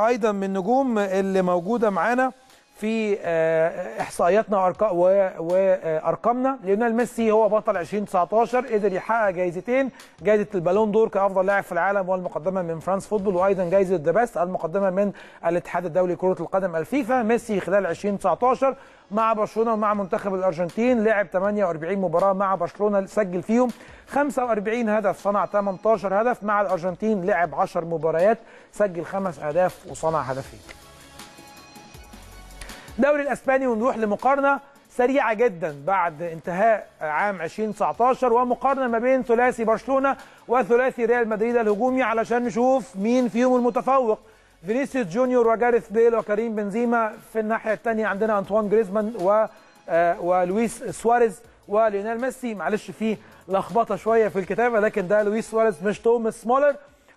أيضا من النجوم اللي موجودة معانا. في آه، إحصائياتنا وأرقامنا. ليونيل ميسي هو بطل 2019 قدر يحقق جايزتين. جائزه البالون دور كأفضل لاعب في العالم والمقدمة من فرانس فوتبول وأيضا جائزه ذا بيست المقدمة من الاتحاد الدولي لكره القدم الفيفا. ميسي خلال 2019 مع برشلونة ومع منتخب الأرجنتين لعب 48 مباراة مع برشلونة سجل فيهم 45 هدف صنع 18 هدف. مع الأرجنتين لعب 10 مباريات سجل خمس أهداف وصنع هدفين. الدوري الاسباني ونروح لمقارنة سريعة جدا بعد انتهاء عام 2019 ومقارنة ما بين ثلاثي برشلونة وثلاثي ريال مدريد الهجومي علشان نشوف مين فيهم المتفوق. فينيسيوس جونيور وجاريث بيل وكريم بنزيما في الناحية الثانية عندنا أنطوان جريزمان و آه، ولويس سواريز وليونيل ميسي. معلش في لخبطة شوية في الكتابة لكن ده لويس سواريز مش توماس مولر.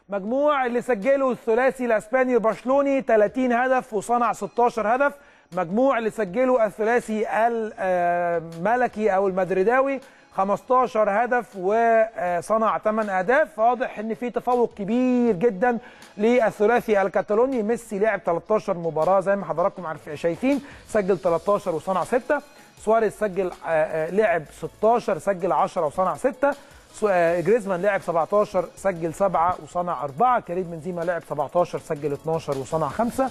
مجموع اللي سجله الثلاثي الأسباني البرشلوني 30 هدف وصنع 16 هدف. مجموع اللي سجله الثلاثي الملكي أو المدريداوي 15 هدف وصنع 8 أهداف. واضح إن في تفوق كبير جدا للثلاثي الكتالوني ميسي لعب 13 مباراة زي ما حضراتكم شايفين سجل 13 وصنع 6 سواريز سجل آه، آه، لعب 16 سجل 10 وصنع 6 سو- آه، جريزمان لعب 17 سجل 7 وصنع 4 كريم بنزيما لعب 17 سجل 12 وصنع 5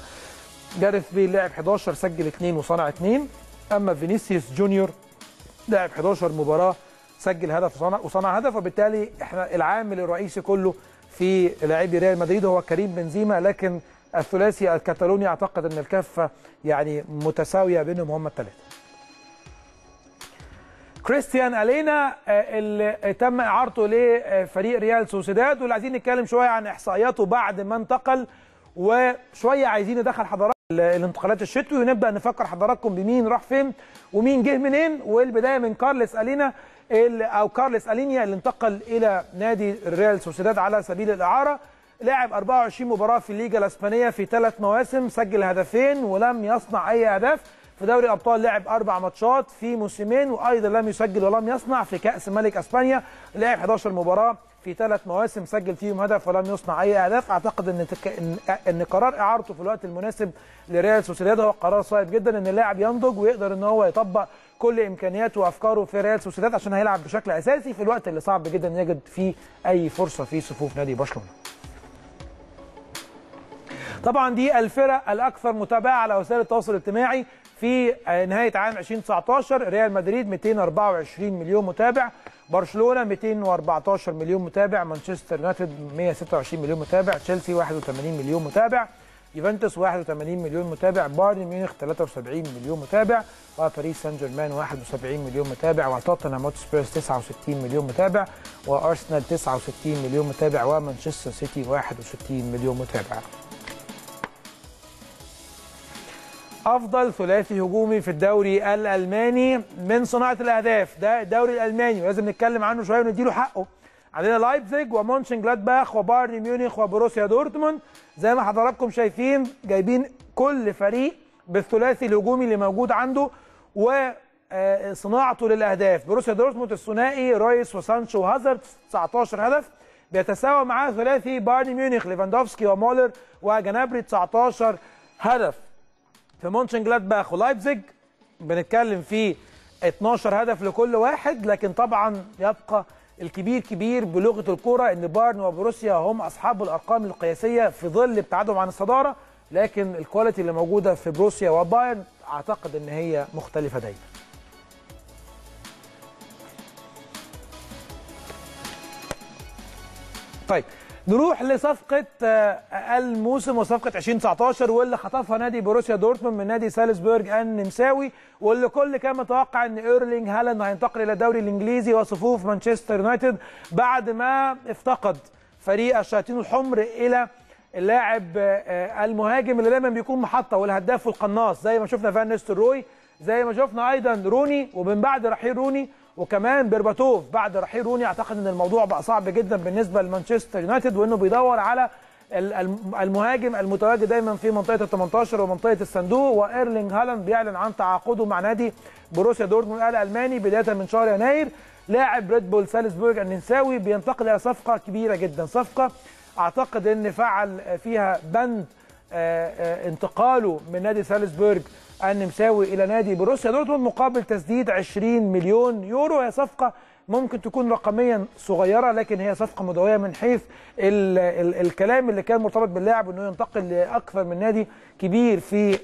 جاريث بيل لعب 11 سجل 2 وصنع 2 أما فينيسيوس جونيور لعب 11 مباراة سجل هدف وصنع وصنع هدف. وبالتالي إحنا العامل الرئيسي كله في لاعبي ريال مدريد هو كريم بنزيما. لكن الثلاثي الكتالوني أعتقد إن الكفة يعني متساوية بينهم هم الثلاثه كارلس ألينا آه، اللي تم إعارته لفريق ريال سوسيداد. واللي عايزين نتكلم شوية عن إحصائياته بعد ما انتقل وشوية عايزين ندخل حضراتكم الانتقالات الشتوي ونبدأ نفكر حضراتكم بمين راح فين ومين جه منين. والبداية من كارلس ألينا ال- أو كارلس ألينيا اللي انتقل إلى نادي الريال سوسيداد على سبيل الإعارة. لعب 24 مباراة في الليجا الإسبانية في ثلاث مواسم سجل هدفين ولم يصنع أي أهداف. في دوري الابطال لعب أربع ماتشات في موسمين وأيضا لم يسجل ولم يصنع في كأس ملك إسبانيا. لعب 11 مباراة في ثلاث مواسم سجل فيهم هدف ولم يصنع أي أهداف. أعتقد إن تك... ان إن قرار إعارته في الوقت المناسب لريال سوسيداد هو قرار صائب جدا إن اللاعب ينضج ويقدر إن هو يطبق كل إمكانياته وأفكاره في ريال سوسيداد عشان هيلعب بشكل أساسي في الوقت اللي صعب جدا يجد فيه أي فرصة في صفوف نادي برشلونة. طبعا دي الفرق الأكثر متابعة على وسائل التواصل الاجتماعي في نهاية عام 2019 ريال مدريد 224 مليون متابع. برشلونة 214 مليون متابع مانشستر يونايتد 126 مليون متابع تشيلسي 81 مليون متابع يوفنتوس 81 مليون متابع بايرن ميونخ 73 مليون متابع وباريس سان جيرمان 71 مليون متابع وتوتنهام هوتسبيرز 69 مليون متابع وأرسنال 69 مليون متابع ومانشستر سيتي 61 مليون متابع. أفضل ثلاثي هجومي في الدوري الألماني من صناعة الأهداف. ده الدوري الألماني ولازم نتكلم عنه شوية ونديله حقه. عندنا لايبزيج ومونشن جلادباخ وبايرن ميونخ وبروسيا دورتموند. زي ما حضراتكم شايفين جايبين كل فريق بالثلاثي الهجومي اللي موجود عنده وصناعته للأهداف. بروسيا دورتموند الثنائي رويس وسانشو وهازارد 19 هدف. بيتساوى معاه ثلاثي بايرن ميونخ ليفاندوفسكي ومولر وجنابري 19 هدف. في مونشن جلادباخ ولايبزيج بنتكلم في 12 هدف لكل واحد لكن طبعا يبقى الكبير كبير بلغة الكوره إن بايرن وبروسيا هم أصحاب الأرقام القياسية في ظل ابتعادهم عن الصدارة لكن ال quality اللي موجودة في بروسيا وبايرن أعتقد إن هي مختلفة دايما. طيب نروح لصفقة آه، الموسم وصفقة 2019 واللي خطفها نادي بروسيا دورتموند من نادي سالزبورج النمساوي واللي كل كان متوقع إن إيرلينج هالاند هينتقل إلى الدوري الإنجليزي وصفوف مانشستر يونايتد بعد ما افتقد فريق الشياطين الحمر إلى اللاعب آه، المهاجم اللي دايما بيكون محطة والهداف والقناص زي ما شفنا فان نيستلروي زي ما شفنا أيضا روني ومن بعد رحيل روني وكمان بيرباتوف بعد رحيل روني أعتقد إن الموضوع بقى صعب جدا بالنسبة لمانشستر يونايتد وإنه بيدور على ال- الم- المهاجم المتواجد دايما في منطقة ال 18 ومنطقة الصندوق وإيرلينج هالاند بيعلن عن تعاقده مع نادي بروسيا دورتموند الألماني بداية من شهر يناير. لاعب ريد بول سالزبورج النمساوي بينتقل إلى صفقة كبيرة جدا صفقة أعتقد إن فعل فيها بند انتقاله من نادي سالزبورج النمساوي إلى نادي بروسيا دورتموند مقابل تسديد 20 مليون يورو هي صفقة ممكن تكون رقميا صغيرة لكن هي صفقة مدويه من حيث ال ال الكلام اللي كان مرتبط باللاعب إنه ينتقل لاكثر من نادي كبير في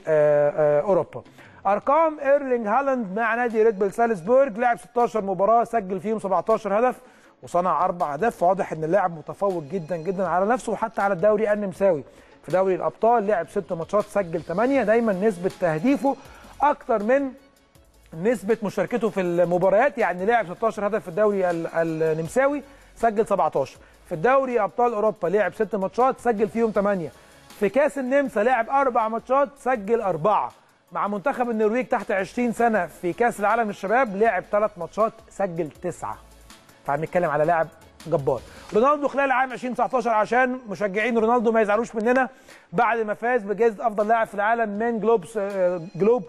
أوروبا. أرقام ايرلينج هالاند مع نادي ريد بول سالزبورج لعب 16 مباراة سجل فيهم 17 هدف وصنع أربع أهداف فواضح إن اللاعب متفوق جدا جدا على نفسه وحتى على الدوري النمساوي. في دوري الأبطال لعب ست ماتشات سجل 8 دايما نسبة تهديفه أكتر من نسبة مشاركته في المباريات. يعني لعب 16 هدف في الدوري النمساوي سجل 17 في الدوري أبطال أوروبا لعب ست ماتشات سجل فيهم 8 في كأس النمسا لعب أربع ماتشات سجل أربعة. مع منتخب النرويج تحت 20 سنة في كأس العالم للشباب لعب ثلاث ماتشات سجل تسعة. فبنتكلم على لاعب جبار. رونالدو خلال عام 2019 عشان مشجعين رونالدو ما يزعلوش مننا بعد ما فاز بجائزة أفضل لاعب في العالم من جلوب جلوب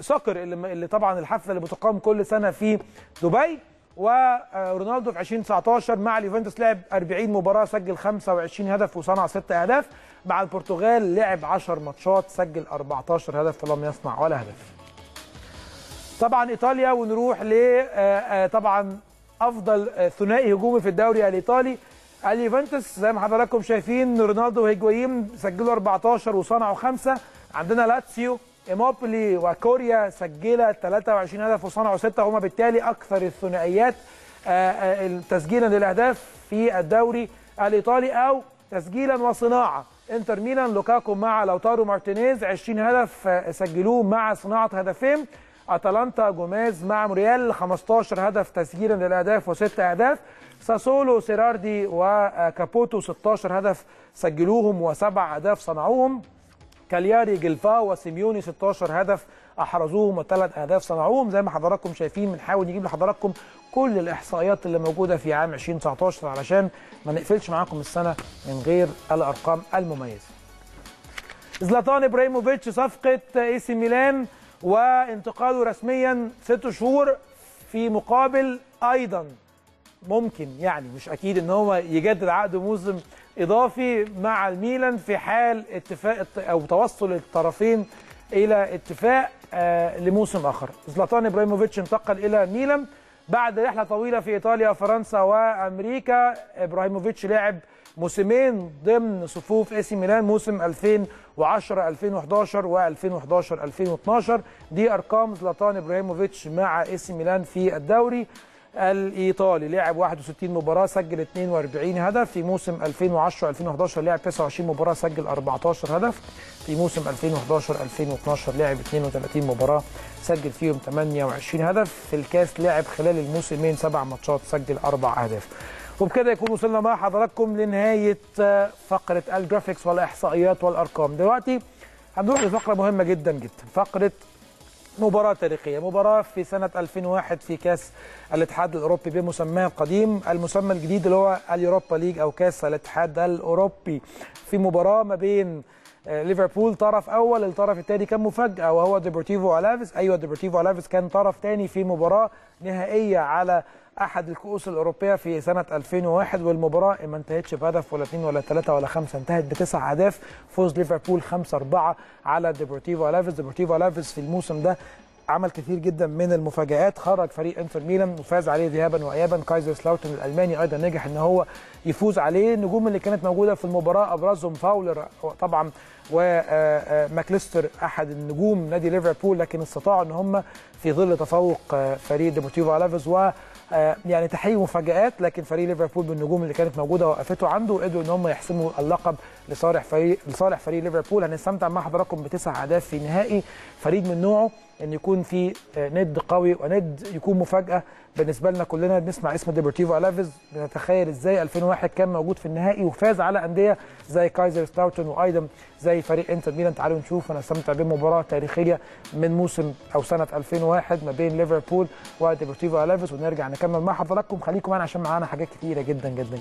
سوكر اللي, طبعا الحفلة اللي بتقام كل سنة في دبي. ورونالدو في 2019 مع اليوفنتوس لعب 40 مباراة سجل 25 هدف وصنع 6 أهداف. مع البرتغال لعب 10 ماتشات سجل 14 هدف ولم يصنع ولا هدف. طبعا إيطاليا ونروح ل طبعا أفضل ثنائي هجومي في الدوري الإيطالي. اليوفنتوس زي ما حضراتكم شايفين رونالدو وهيجوايين سجلوا 14 وصنعوا خمسة. عندنا لاتسيو إيموبيلي وكوريا سجل 23 هدف وصنعوا ستة. هما بالتالي أكثر الثنائيات تسجيلا للأهداف في الدوري الإيطالي أو تسجيلا وصناعة. إنتر ميلان لوكاكو مع لوتارو مارتينيز 20 هدف سجلوه مع صناعة هدفين. أتلانتا جوميز مع موريال 15 هدف تسجيلا للأهداف وست أهداف. ساسولو بيراردي وكابوتو 16 هدف سجلوهم وسبع أهداف صنعوهم. كالياري جلفا وسيميوني 16 هدف أحرزوهم وثلاث أهداف صنعوهم. زي ما حضراتكم شايفين بنحاول نجيب لحضراتكم كل الإحصائيات اللي موجودة في عام 2019 علشان ما نقفلش معاكم السنة من غير الأرقام المميزة. زلاتان إبراهيموفيتش صفقة إي سي ميلان وانتقاله رسميا ست شهور في مقابل أيضا. ممكن يعني مش أكيد إن هو يجدد عقده موسم إضافي مع الميلان في حال اتفاق أو توصل الطرفين إلى اتفاق آه لموسم آخر. زلاتان إبراهيموفيتش انتقل إلى ميلان بعد رحلة طويلة في إيطاليا وفرنسا وأمريكا. إبراهيموفيتش لعب موسمين ضمن صفوف إي سي ميلان موسم 2010 2011 و2011 2012 دي أرقام زلاتان إبراهيموفيتش مع إي سي ميلان في الدوري الإيطالي. لعب 61 مباراة سجل 42 هدف. في موسم 2010 2011 لعب 29 مباراة سجل 14 هدف. في موسم 2011 2012 لعب 32 مباراة سجل فيهم 28 هدف. في الكاس لعب خلال الموسمين سبع ماتشات سجل أربع أهداف. وبكده يكون وصلنا مع حضراتكم لنهاية فقرة ال graphics والإحصائيات والأرقام. دلوقتي هنروح لفقرة مهمة جدا جدا فقرة مباراة تاريخية مباراة في سنة 2001 في كأس الاتحاد الأوروبي بمسماه القديم المسمى الجديد اللي هو اليوروبا ليج أو كأس الاتحاد الأوروبي. في مباراة ما بين ليفربول طرف أول الطرف الثاني كان مفاجأة وهو ديبورتيفو ألافيس. أيوه ديبورتيفو ألافيس كان طرف ثاني في مباراة نهائية على أحد الكؤوس الأوروبية في سنة 2001 والمباراة ما انتهتش بهدف ولا اثنين ولا ثلاثة ولا خمسة انتهت بتسع أهداف. فوز ليفربول 5 4 على ديبورتيفو الافيس ديبورتيفو الافيس في الموسم ده عمل كثير جدا من المفاجآت. خرج فريق إنتر ميلان وفاز عليه ذهابا وايابا. كايزر سلاوترن الألماني أيضا نجح إن هو يفوز عليه. النجوم اللي كانت موجودة في المباراة أبرزهم فاولر طبعا وماكليستر أحد النجوم نادي ليفربول لكن استطاعوا إن هم في ظل تفوق فريق ديبورتيفو ألافيز و يعني تحقيق مفاجآت لكن فريق ليفربول بالنجوم اللي كانت موجودة وقفته عنده وقدروا إن هم يحسموا اللقب لصالح فريق لصالح فريق ليفربول. هنستمتع مع حضراتكم بتسع أهداف في نهائي. فريد من نوعه إن يكون في ند قوي وند يكون مفاجأة بالنسبة لنا كلنا. بنسمع اسم ديبورتيفو ألافيز بنتخيل إزاي 2001 كان موجود في النهائي وفاز على أندية زي كايزر سلاوترن وأيضا زي فريق انتر ميلان. تعالوا نشوف. ونستمتع بمباراه تاريخيه من موسم أو سنة 2001 ما بين ليفربول وديبورتيفو الافيز ونرجع نكمل مع حضراتكم. خليكم معانا عشان معانا حاجات كتيرة جدا جدا.